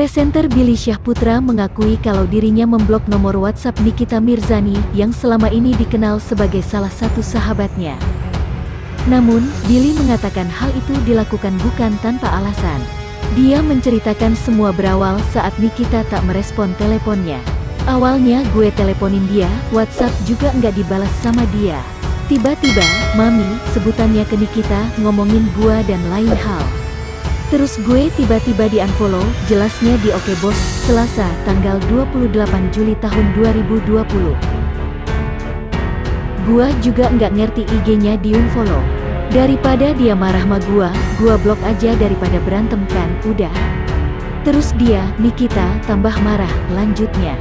Presenter Billy Syahputra mengakui kalau dirinya memblok nomor WhatsApp Nikita Mirzani yang selama ini dikenal sebagai salah satu sahabatnya. Namun, Billy mengatakan hal itu dilakukan bukan tanpa alasan. Dia menceritakan semua berawal saat Nikita tak merespon teleponnya. Awalnya gue teleponin dia, WhatsApp juga nggak dibalas sama dia. Tiba-tiba, Mami, sebutannya ke Nikita, ngomongin gua dan lain hal. Terus gue tiba-tiba di unfollow, jelasnya di Oke Bos, Selasa, tanggal 28 Juli tahun 2020. Gua juga nggak ngerti IG-nya di unfollow. Daripada dia marah sama gua, gua blok aja daripada berantem kan, udah. Terus dia, Nikita, tambah marah, lanjutnya.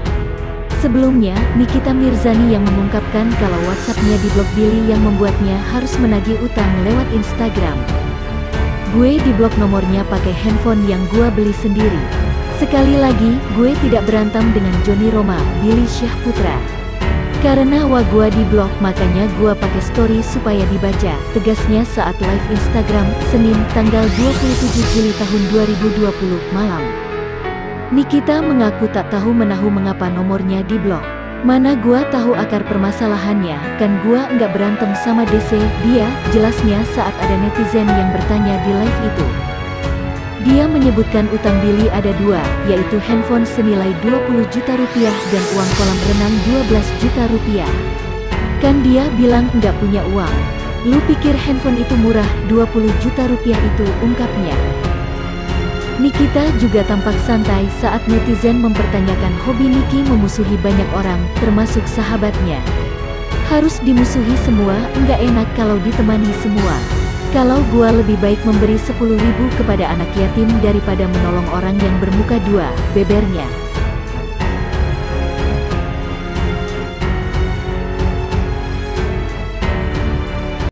Sebelumnya, Nikita Mirzani yang mengungkapkan kalau WhatsApp-nya diblok Billy yang membuatnya harus menagih utang lewat Instagram. Gue diblok nomornya pakai handphone yang gue beli sendiri. Sekali lagi, gue tidak berantem dengan Joni Roma, Billy Syahputra. Karena wa gue diblok makanya gue pakai story supaya dibaca, tegasnya saat live Instagram, Senin, tanggal 27 Juli tahun 2020, malam. Nikita mengaku tak tahu menahu mengapa nomornya diblok. Mana gua tahu akar permasalahannya, kan gua nggak berantem sama DC, dia, jelasnya saat ada netizen yang bertanya di live itu. Dia menyebutkan utang Billy ada dua, yaitu handphone senilai 20 juta rupiah dan uang kolam renang 12 juta rupiah. Kan dia bilang nggak punya uang. Lu pikir handphone itu murah, 20 juta rupiah itu, ungkapnya. Nikita juga tampak santai saat netizen mempertanyakan hobi Niki memusuhi banyak orang, termasuk sahabatnya. Harus dimusuhi semua, enggak enak kalau ditemani semua. Kalau gua lebih baik memberi 10 ribu kepada anak yatim daripada menolong orang yang bermuka dua, bebernya.